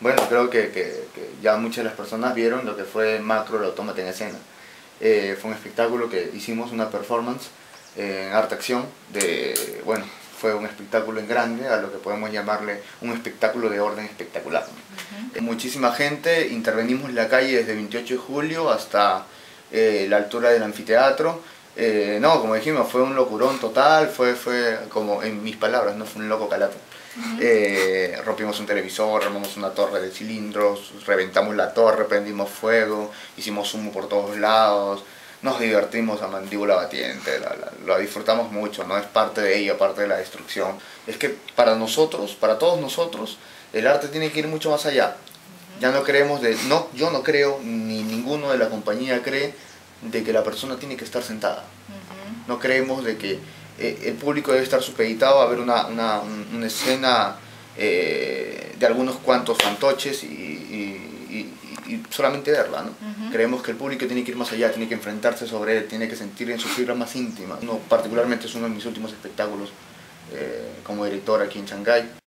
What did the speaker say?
Bueno, creo que, que, ya muchas de las personas vieron lo que fue Macro, el autómata en escena. Eh, fue un espectáculo que hicimos, una performance en arte acción, de, bueno, fue un espectáculo en grande, a lo que podemos llamarle un espectáculo de orden espectacular. Muchísima gente, intervenimos en la calle desde 28 de julio hasta eh, la altura del anfiteatro. Eh, no, como dijimos, fue un locurón total, fue, fue como en mis palabras, no fue un loco calato. Eh, rompimos un televisor, armamos una torre de cilindros, reventamos la torre, prendimos fuego, hicimos humo por todos lados, nos divertimos a mandíbula batiente, lo disfrutamos mucho, no es parte de ello, parte de la destrucción. Es que para nosotros, para todos nosotros, el arte tiene que ir mucho más allá. Ya no creemos de, no, yo no creo, ni ninguno de la compañía cree de que la persona tiene que estar sentada. No creemos de que eh, el público debe estar supeditado a ver una, una, una escena eh, de algunos cuantos fantoches y, y, y, solamente verla. ¿no? Creemos que el público tiene que ir más allá, tiene que enfrentarse sobre él, tiene que sentir en su fibra más íntima. No, particularmente es uno de mis últimos espectáculos eh, como director aquí en Shanghái.